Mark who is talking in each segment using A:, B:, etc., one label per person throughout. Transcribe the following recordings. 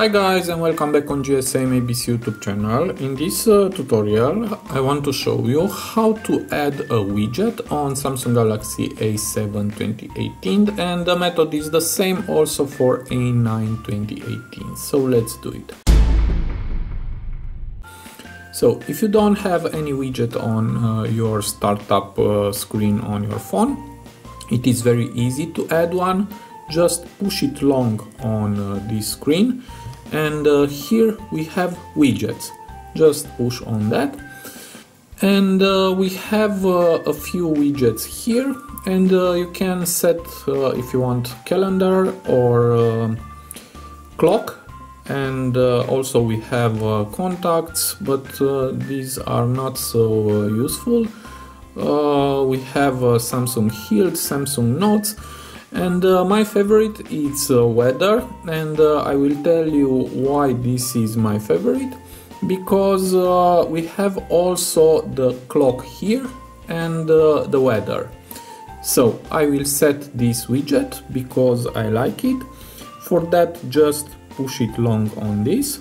A: Hi guys and welcome back on GSM ABC YouTube channel. In this uh, tutorial I want to show you how to add a widget on Samsung Galaxy A7 2018 and the method is the same also for A9 2018. So let's do it. So if you don't have any widget on uh, your startup uh, screen on your phone, it is very easy to add one. Just push it long on uh, this screen and uh, here we have widgets. Just push on that. And uh, we have uh, a few widgets here. And uh, you can set uh, if you want calendar or uh, clock. And also we have contacts but these are not so useful. We have Samsung Health, Samsung Notes and uh, my favorite is uh, weather and uh, I will tell you why this is my favorite. Because uh, we have also the clock here and uh, the weather. So I will set this widget because I like it. For that just push it long on this.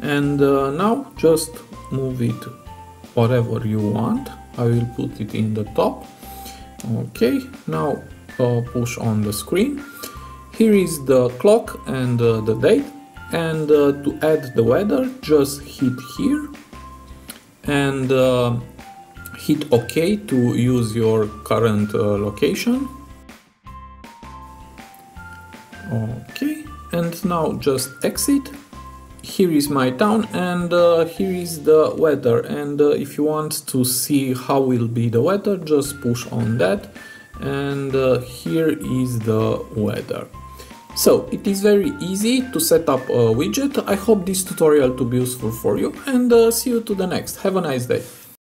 A: And uh, now just move it whatever you want. I will put it in the top. Okay now uh, push on the screen. Here is the clock and uh, the date and uh, to add the weather just hit here and uh, hit OK to use your current uh, location. Okay, and now just exit. Here is my town and uh, here is the weather and if you want to see how will be the weather just push on that and uh, here is the weather. So it is very easy to set up a widget. I hope this tutorial to be useful for you and uh, see you to the next. Have a nice day.